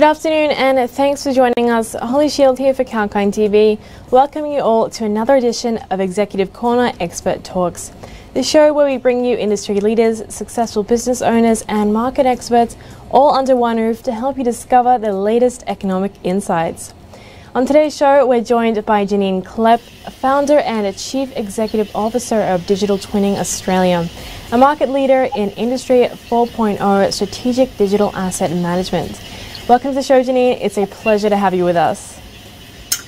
Good afternoon and thanks for joining us. Holly Shield here for Kalkine TV, welcoming you all to another edition of Executive Corner Expert Talks, the show where we bring you industry leaders, successful business owners, and market experts all under one roof to help you discover the latest economic insights. On today's show, we're joined by Genéne Kleppe, founder and chief executive officer of Digital Twinning Australia, a market leader in Industry 4.0 strategic digital asset management. Welcome to the show, Genéne. It's a pleasure to have you with us.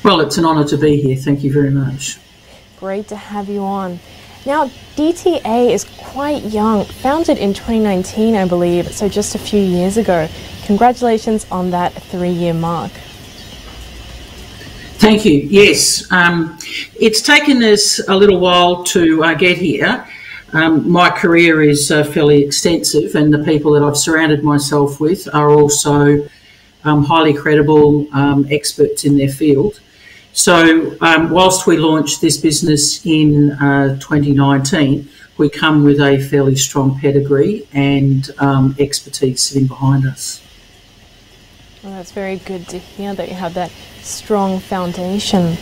Well, it's an honour to be here. Thank you very much. Great to have you on. Now, DTA is quite young, founded in 2019, I believe, so just a few years ago. Congratulations on that three year mark. Thank you. Yes, um, it's taken us a little while to uh, get here. Um, my career is uh, fairly extensive, and the people that I've surrounded myself with are also um, highly credible um, experts in their field. So, um, whilst we launched this business in uh, 2019, we come with a fairly strong pedigree and um, expertise sitting behind us. Well, that's very good to hear that you have that strong foundation.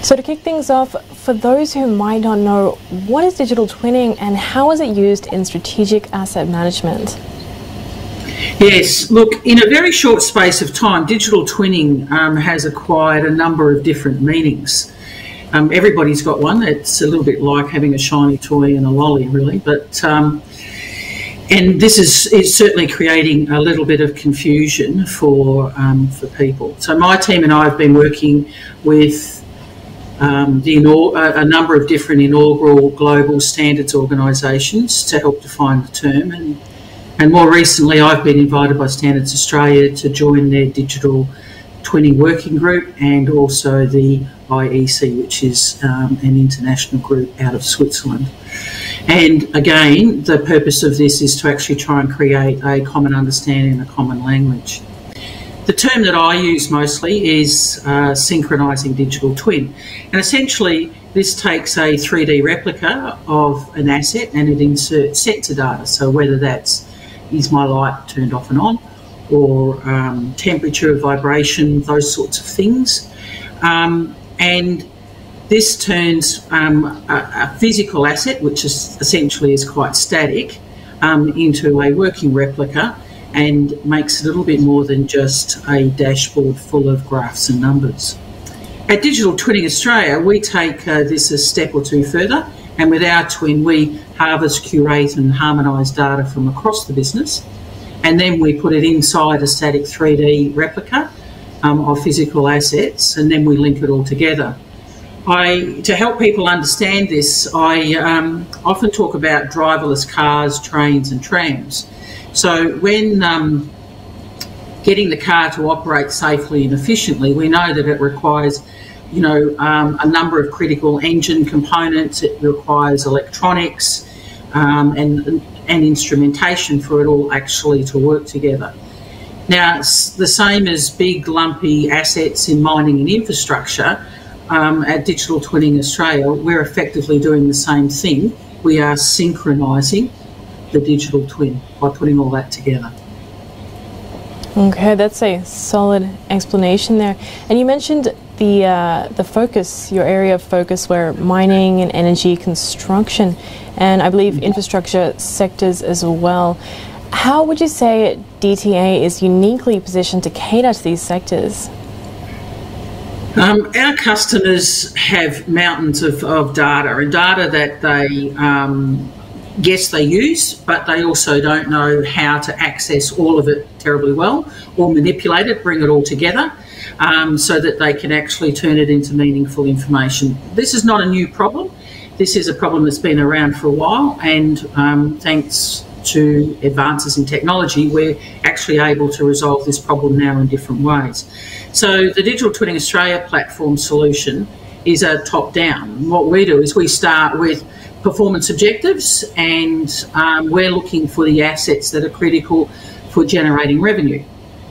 So, to kick things off, for those who might not know, what is digital twinning and how is it used in strategic asset management? Yes, look, in a very short space of time, digital twinning um, has acquired a number of different meanings. Um, everybody's got one. It's a little bit like having a shiny toy and a lolly, really. But um, and this is, is certainly creating a little bit of confusion for um, for people. So my team and I have been working with um, the a number of different inaugural global standards organisations to help define the term, and and more recently I've been invited by Standards Australia to join their digital twinning working group and also the IEC, which is um, an international group out of Switzerland. And again, the purpose of this is to actually try and create a common understanding and a common language. The term that I use mostly is uh, synchronising digital twin. And essentially, this takes a 3D replica of an asset and it inserts sensor data. So whether that's is my light turned off and on, or um, temperature, vibration, those sorts of things. Um, and this turns um, a, a, physical asset, which is essentially is quite static, um, into a working replica and makes a little bit more than just a dashboard full of graphs and numbers. At Digital Twinning Australia, we take uh, this a step or two further, and with our twin, we harvest, curate, and harmonise data from across the business, and then we put it inside a static 3D replica um, of physical assets, and then we link it all together. I, to help people understand this, I um, often talk about driverless cars, trains, and trams. So when um, getting the car to operate safely and efficiently, we know that it requires, you know, um, a number of critical engine components. It requires electronics um, and and instrumentation for it all actually to work together. Now, it's the same as big lumpy assets in mining and infrastructure. Um, at Digital Twinning Australia, we're effectively doing the same thing. We are synchronising the digital twin by putting all that together. Okay, that's a solid explanation there. And you mentioned the uh, the focus, your area of focus, where mining and energy construction, and I believe infrastructure sectors as well. How would you say DTA is uniquely positioned to cater to these sectors? Um, our customers have mountains of, of, data and data that they um, yes, they use, but they also don't know how to access all of it terribly well or manipulate it, bring it all together um, so that they can actually turn it into meaningful information. This is not a new problem. This is a problem that's been around for a while, and um, thanks to advances in technology, we're actually able to resolve this problem now in different ways. So, the Digital Twinning Australia platform solution is a top down. What we do is we start with performance objectives, and um, we're looking for the assets that are critical for generating revenue.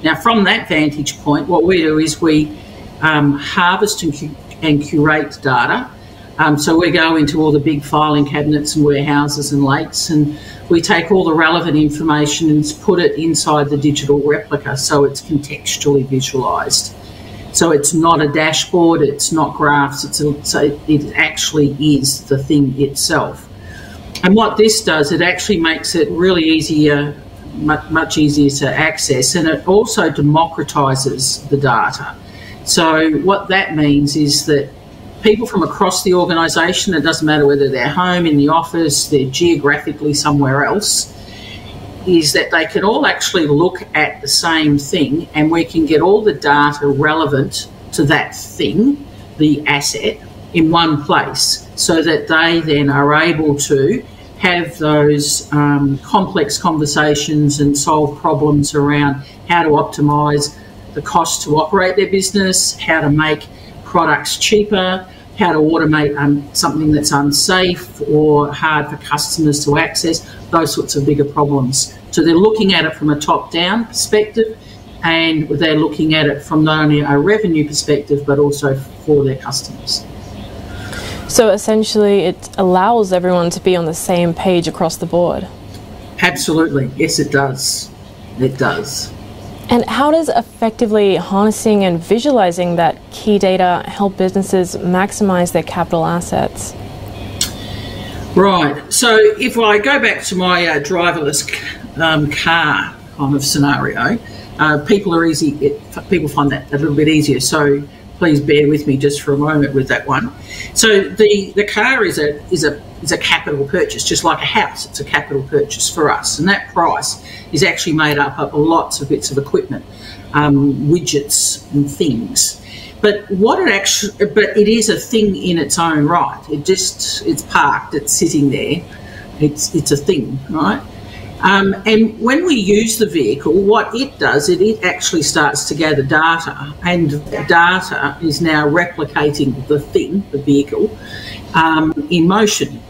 Now, from that vantage point, what we do is we um, harvest and, cu and, curate data Um, so we go into all the big filing cabinets and warehouses and lakes and we take all the relevant information and put it inside the digital replica so it's contextually visualized. So it's not a dashboard, it's not graphs, it's a, so it actually is the thing itself. And what this does, it actually makes it really easier, much, much easier to access, and it also democratizes the data. So what that means is that people from across the organisation, it doesn't matter whether they're home, in the office, they're geographically somewhere else, is that they can all actually look at the same thing and we can get all the data relevant to that thing, the asset, in one place so that they then are able to have those um, complex conversations and solve problems around how to optimise the cost to operate their business, how to make products cheaper, how to automate um, something that's unsafe or hard for customers to access, those sorts of bigger problems. So they're looking at it from a top down perspective and they're looking at it from not only a revenue perspective but also for their customers. So essentially, it allows everyone to be on the same page across the board. Absolutely. Yes, it does. It does. And how does effectively harnessing and visualizing that key data help businesses maximize their capital assets? Right. So if I go back to my uh, driverless um, car kind of scenario, uh, people are easy. It, people find that a little bit easier. So please bear with me just for a moment with that one. So the the car is a is a is a capital purchase, just like a house. It's a capital purchase for us, and that price is actually made up of lots of bits of equipment, um, widgets, and things. But what it actually, but it is a thing in its own right. It just it's parked, it's sitting there. It's it's a thing, right? Um, and when we use the vehicle, what it does, it, it actually starts to gather data, and data is now replicating the thing, the vehicle, um, in motion.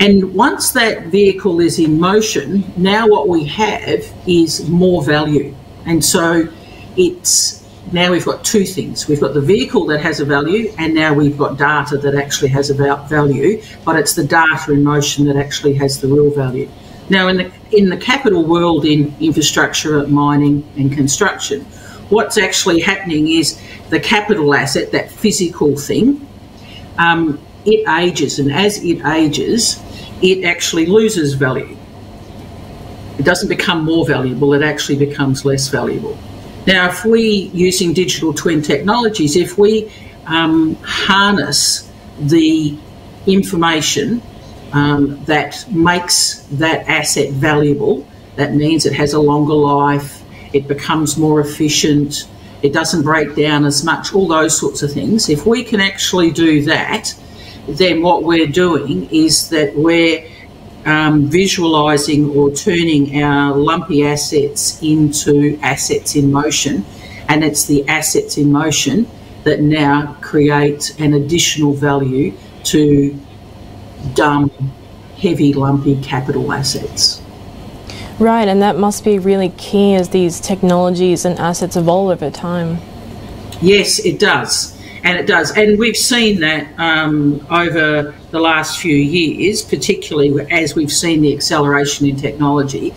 And once that vehicle is in motion, now what we have is more value. And so it's now we've got two things. We've got the vehicle that has a value, and now we've got data that actually has a value, but it's the data in motion that actually has the real value. Now, in the in the capital world in infrastructure, mining, and construction, what's actually happening is the capital asset, that physical thing, um, it ages, and as it ages, it actually loses value. It doesn't become more valuable; it actually becomes less valuable. Now, if we using digital twin technologies, if we um, harness the information um, that makes that asset valuable. That means it has a longer life, it becomes more efficient, it doesn't break down as much, all those sorts of things. If we can actually do that, then what we're doing is that we're um, visualizing or turning our lumpy assets into assets in motion. And it's the assets in motion that now create an additional value to dumb, heavy, lumpy capital assets. Right, and that must be really key as these technologies and assets evolve over time. Yes, it does. And it does. And we've seen that um, over the last few years, particularly as we've seen the acceleration in technology,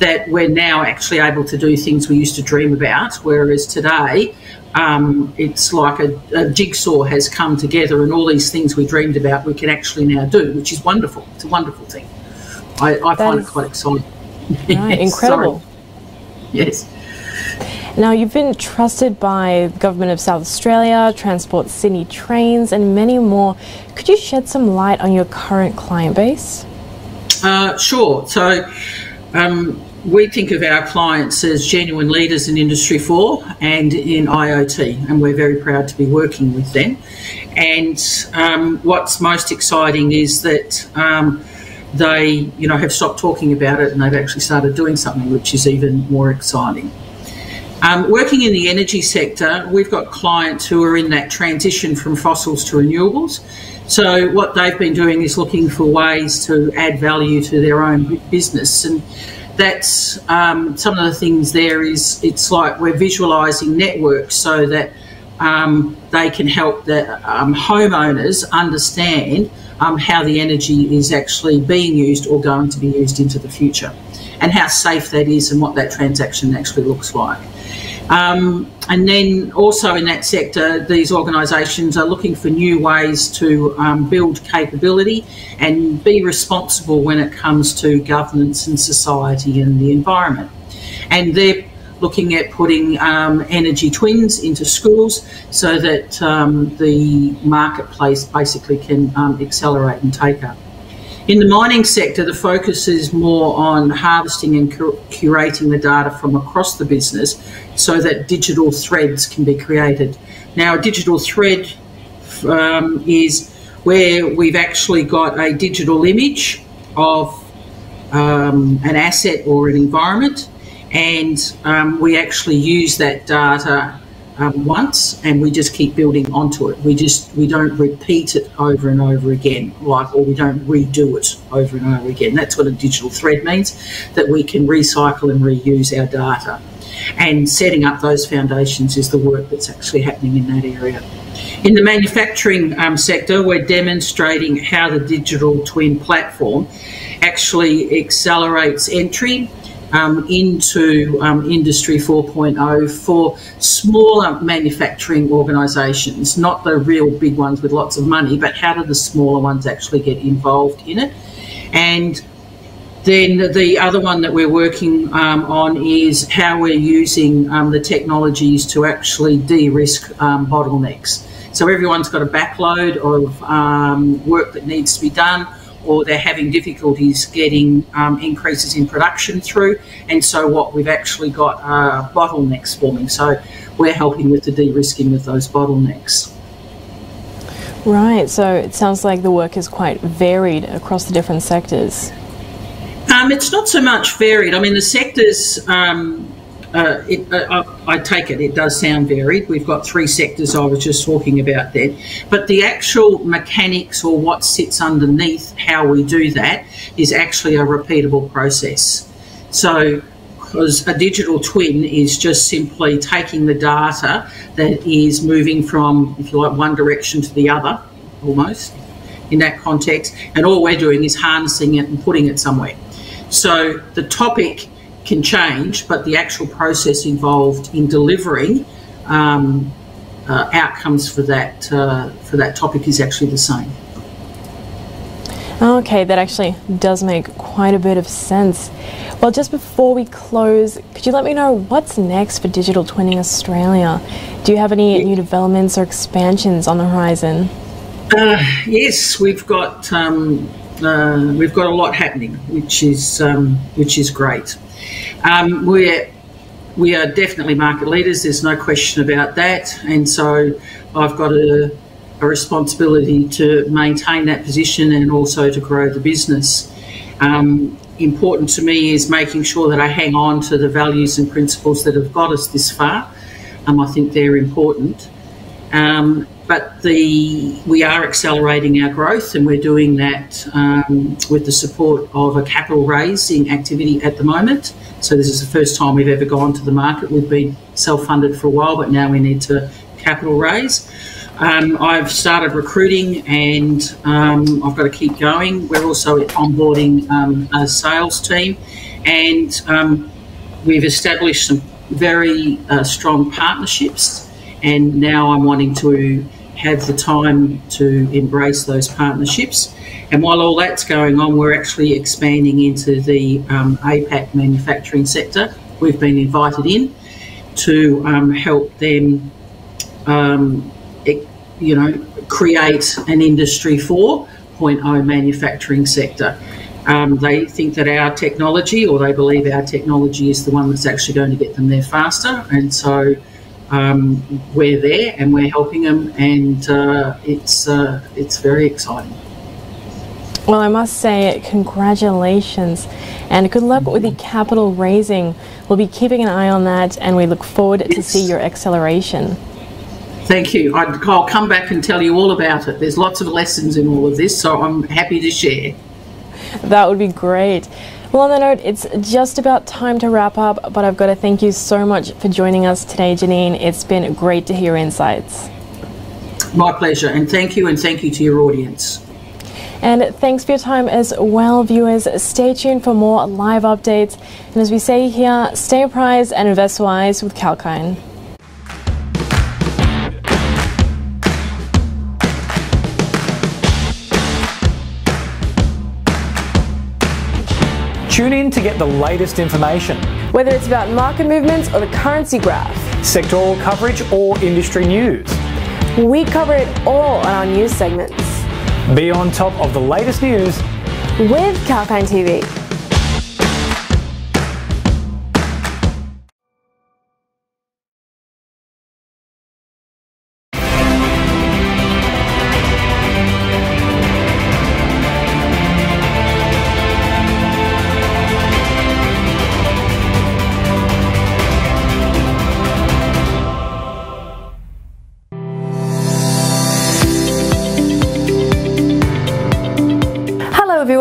that we're now actually able to do things we used to dream about, whereas today um, it's like a, a, jigsaw has come together and all these things we dreamed about we can actually now do, which is wonderful. It's a wonderful thing. I, I find it quite exciting. Right, incredible. yes. Now, you've been trusted by the Government of South Australia, Transport Sydney Trains, and many more. Could you shed some light on your current client base? Uh, sure. So, um, we think of our clients as genuine leaders in Industry 4 and in IoT, and we're very proud to be working with them. And um, what's most exciting is that um, they, you know, have stopped talking about it and they've actually started doing something, which is even more exciting. Um, working in the energy sector, we've got clients who are in that transition from fossils to renewables. So what they've been doing is looking for ways to add value to their own business and that's um, some of the things there is it's like we're visualizing networks so that um, they can help the um, homeowners understand um, how the energy is actually being used or going to be used into the future and how safe that is and what that transaction actually looks like. Um, and then also in that sector, these organisations are looking for new ways to um, build capability and be responsible when it comes to governance and society and the environment. And they're looking at putting um, energy twins into schools so that um, the marketplace basically can um, accelerate and take up. In the mining sector, the focus is more on harvesting and curating the data from across the business so that digital threads can be created. Now, a digital thread um, is where we've actually got a digital image of um, an asset or an environment, and um, we actually use that data um, once and we just keep building onto it. We just we don't repeat it over and over again, like or we don't redo it over and over again. That's what a digital thread means, that we can recycle and reuse our data. And setting up those foundations is the work that's actually happening in that area. In the manufacturing um, sector, we're demonstrating how the digital twin platform actually accelerates entry um, into um, Industry 4.0 for smaller manufacturing organisations, not the real big ones with lots of money, but how do the smaller ones actually get involved in it? And then the other one that we're working um, on is how we're using um, the technologies to actually de-risk um, bottlenecks. So everyone's got a backload of um, work that needs to be done or they're having difficulties getting um, increases in production through. And so what we've actually got are bottlenecks forming. So we're helping with the de-risking of those bottlenecks. Right, so it sounds like the work is quite varied across the different sectors. Um, it's not so much varied. I mean, the sectors um, uh, it, uh, I, I, take it it does sound varied. We've got three sectors I was just talking about there, but the actual mechanics or what sits underneath how we do that is actually a repeatable process. So, because a digital twin is just simply taking the data that is moving from, if you like, one direction to the other, almost in that context, and all we're doing is harnessing it and putting it somewhere. So the topic can change, but the actual process involved in delivering um, uh, outcomes for that uh, for that topic is actually the same. Okay, that actually does make quite a bit of sense. Well, just before we close, could you let me know what's next for Digital Twinning Australia? Do you have any new developments or expansions on the horizon? Uh, yes, we've got um, uh, we've got a lot happening, which is um, which is great. Um, we're we are definitely market leaders. There's no question about that, and so I've got a, a responsibility to maintain that position and also to grow the business. Um, important to me is making sure that I hang on to the values and principles that have got us this far. Um, I think they're important. Um, but the we are accelerating our growth, and we're doing that um, with the support of a capital raising activity at the moment. So this is the first time we've ever gone to the market. We've been self-funded for a while, but now we need to capital raise. Um, I've started recruiting, and um, I've got to keep going. We're also onboarding um, a sales team, and um, we've established some very uh, strong partnerships and now I'm wanting to have the time to embrace those partnerships. And while all that's going on, we're actually expanding into the um, APAC manufacturing sector. We've been invited in to um, help them, um, you know, create an industry 4.0 manufacturing sector. Um, they think that our technology, or they believe our technology, is the one that's actually going to get them there faster. And so um, we're there and we're helping them, and uh, it's uh, it's very exciting. Well, I must say, congratulations and good luck with the capital raising. We'll be keeping an eye on that, and we look forward yes. to see your acceleration. Thank you. I'll come back and tell you all about it. There's lots of lessons in all of this, so I'm happy to share. That would be great. Well, on that note, it's just about time to wrap up, but I've got to thank you so much for joining us today, Genéne. It's been great to hear your insights. My pleasure, and thank you, and thank you to your audience. And thanks for your time as well, viewers. Stay tuned for more live updates. And as we say here, stay apprised and invest wise with Kalkine. Tune in to get the latest information. Whether it's about market movements or the currency graph, sectoral coverage or industry news. We cover it all on our news segments. Be on top of the latest news with Kalkine TV.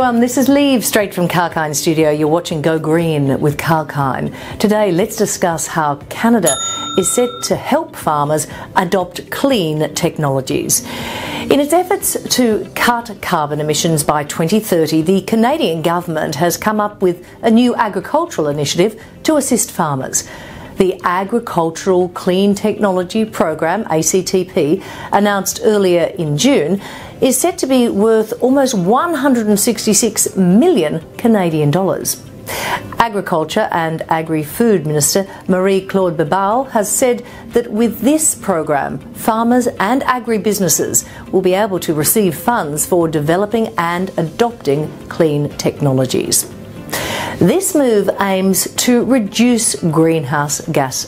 Everyone, this is Liv straight from Kalkine Studio. You're watching Go Green with Kalkine. Today, let's discuss how Canada is set to help farmers adopt clean technologies. In its efforts to cut carbon emissions by 2030, the Canadian government has come up with a new agricultural initiative to assist farmers. The Agricultural Clean Technology Program, ACTP, announced earlier in June, is set to be worth almost 166 million Canadian dollars. Agriculture and Agri-Food Minister Marie-Claude Bibeau has said that with this program, farmers and agribusinesses will be able to receive funds for developing and adopting clean technologies. This move aims to reduce greenhouse gas